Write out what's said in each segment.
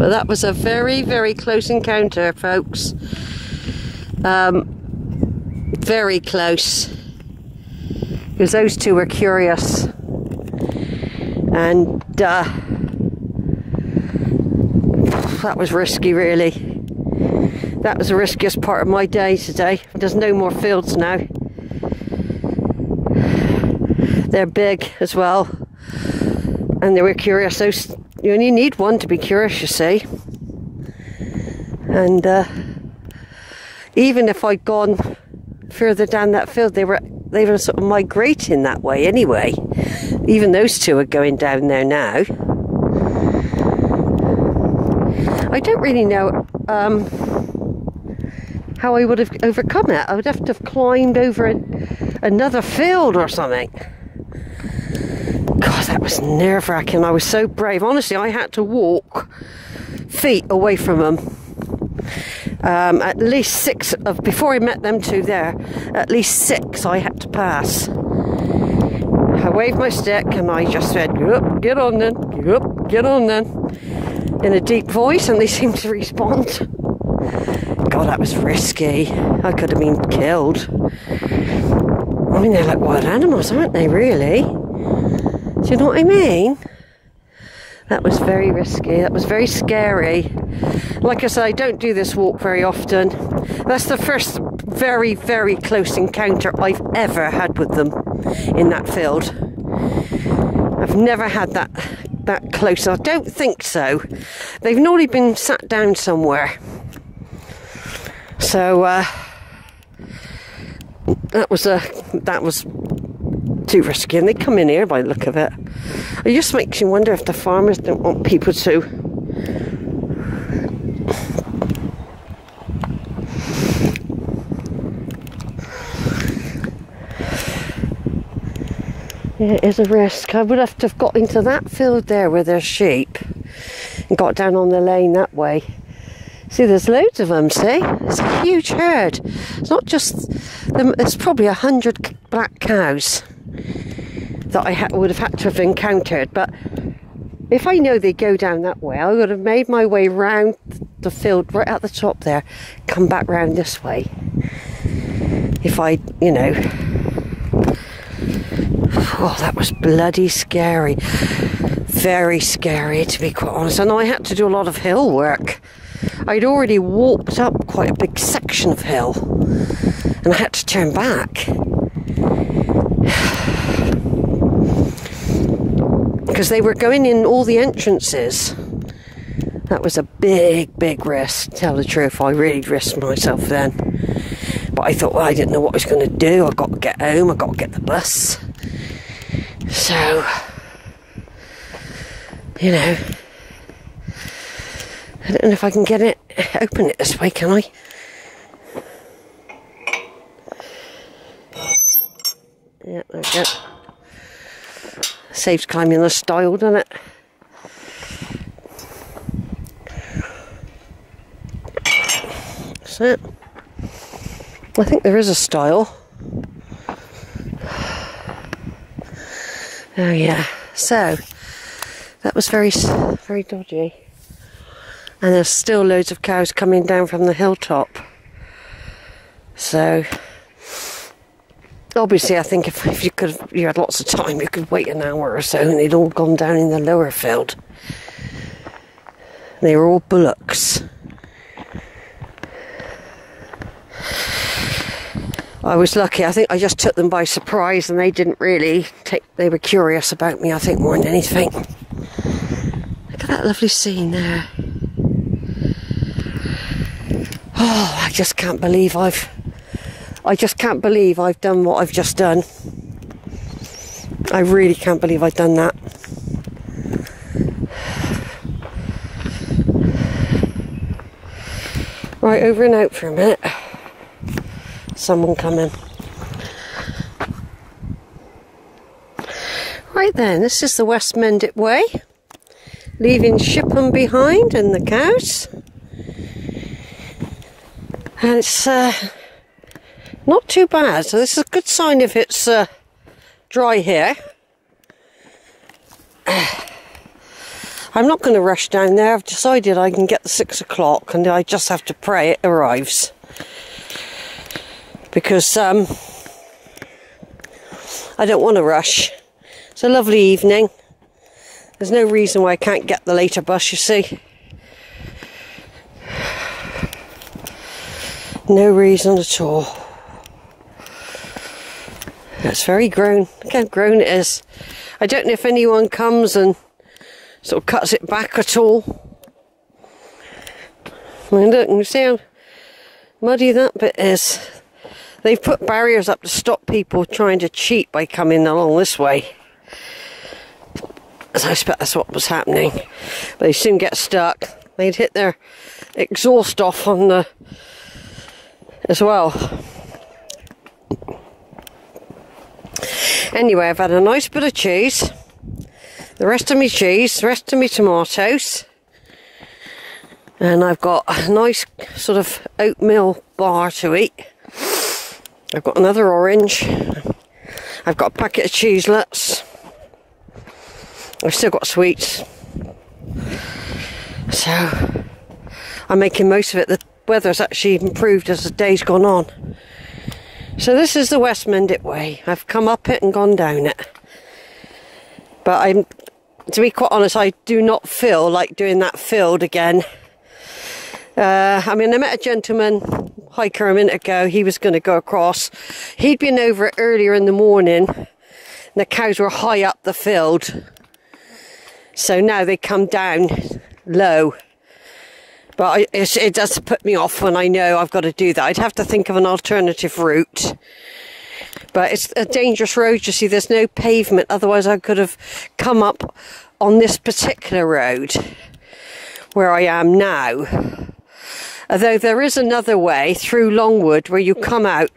Well, that was a very, very close encounter, folks. Um, very close. Because those two were curious. And uh, that was risky, really. That was the riskiest part of my day today. There's no more fields now. They're big as well. And they were curious. Those, you only need one to be curious, you see. And uh, even if I'd gone further down that field, they were they were sort of migrating that way anyway. Even those two are going down there now. I don't really know um, how I would have overcome it. I would have to have climbed over a, another field or something. God, that was nerve wracking. I was so brave. Honestly, I had to walk feet away from them. Um, at least six of before I met them two there. At least six I had to pass. I waved my stick and I just said, "Get up, get on then, up, get on then," in a deep voice, and they seemed to respond. God, that was risky. I could have been killed. I mean, they're like wild animals, aren't they? Really? Do you know what I mean? That was very risky. That was very scary. Like I said, I don't do this walk very often. That's the first very, very close encounter I've ever had with them in that field. I've never had that that close. I don't think so. They've normally been sat down somewhere. So uh, that was a that was too risky, and they come in here by the look of it. It just makes you wonder if the farmers don't want people to. Yeah, it is a risk. I would have to have got into that field there where there's sheep and got down on the lane that way. See, there's loads of them, see? It's a huge herd. It's not just, them, there's probably a hundred black cows that I would have had to have encountered. But if I know they go down that way, I would have made my way round the field right at the top there, come back round this way. If I, you know. Oh, that was bloody scary. Very scary, to be quite honest. And I had to do a lot of hill work. I'd already walked up quite a big section of hill and I had to turn back. Because they were going in all the entrances. That was a big, big risk, tell the truth. I really risked myself then. But I thought, well, I didn't know what I was going to do. I've got to get home, I've got to get the bus. So, you know, I don't know if I can get it, open it this way, can I? Yeah, there we go. Saves climbing the stile, doesn't it? That's it. I think there is a stile. Oh yeah. So that was very, very dodgy. And there's still loads of cows coming down from the hilltop. So obviously, I think if, if you could, you had lots of time, you could wait an hour or so, and they'd all gone down in the lower field. They were all bullocks. I was lucky. I think I just took them by surprise, and they didn't really take. They were curious about me. I think more than anything. Look at that lovely scene there. Oh, I just can't believe I've I just can't believe I've done what I've just done. I really can't believe I've done that. Right, over and out for a minute. Someone coming. Right then, this is the West Mendip Way. Leaving Shipham behind and the cows. And it's uh, not too bad. So this is a good sign if it's uh, dry here. I'm not going to rush down there. I've decided I can get the six o'clock and I just have to pray it arrives. Because um, I don't want to rush. It's a lovely evening. There's no reason why I can't get the later bus, you see. No reason at all. It's very grown. How grown it is. I don't know if anyone comes and sort of cuts it back at all. I mean, look, you see how muddy that bit is. They've put barriers up to stop people trying to cheat by coming along this way. So I suspect that's what was happening. They soon get stuck. They'd hit their exhaust off on the as well. Anyway, I've had a nice bit of cheese. The rest of my cheese, the rest of my tomatoes. And I've got a nice sort of oatmeal bar to eat. I've got another orange. I've got a packet of cheeselets. I've still got sweets. So I'm making most of it. The weather's actually improved as the day's gone on. So this is the West Mendip way. I've come up it and gone down it. But I'm, to be quite honest, I do not feel like doing that field again. Uh, I mean, I met a gentleman hiker a minute ago. He was going to go across. He'd been over it earlier in the morning. And the cows were high up the field. So now they come down low. But I, it, it does put me off when I know I've got to do that. I'd have to think of an alternative route. But it's a dangerous road, you see, there's no pavement. Otherwise, I could have come up on this particular road where I am now. Although there is another way through Longwood where you come out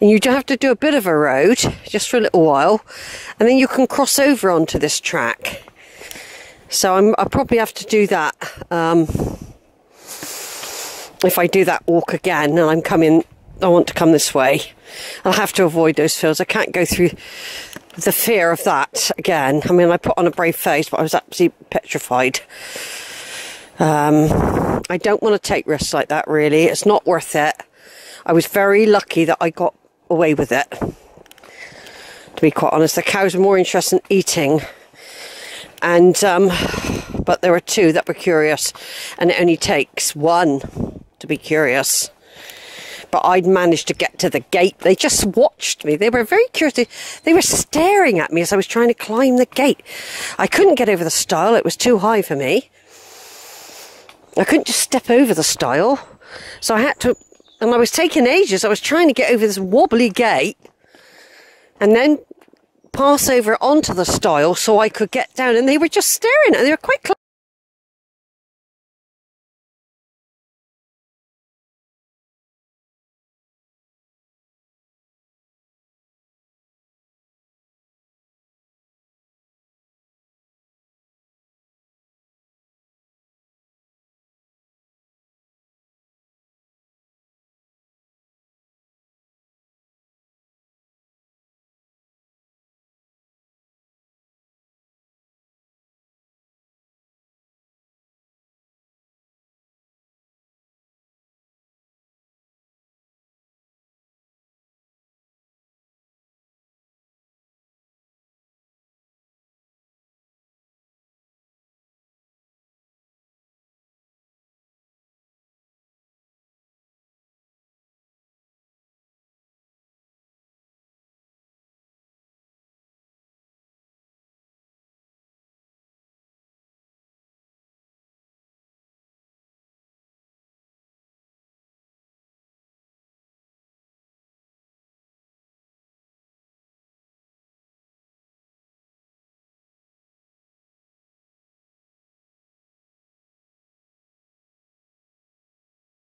and you have to do a bit of a road just for a little while and then you can cross over onto this track. So I'm, i probably have to do that um, if I do that walk again and I'm coming, I want to come this way. I'll have to avoid those fields. I can't go through the fear of that again. I mean, I put on a brave face, but I was absolutely petrified. Um, I don't want to take risks like that, really. It's not worth it. I was very lucky that I got away with it. To be quite honest, the cows are more interested in eating and um, but there were two that were curious, and it only takes one to be curious. But I'd managed to get to the gate. They just watched me. They were very curious. They were staring at me as I was trying to climb the gate. I couldn't get over the stile. It was too high for me. I couldn't just step over the stile. So I had to, and I was taking ages. I was trying to get over this wobbly gate and then pass over onto the stile so I could get down. And they were just staring and they were quite close.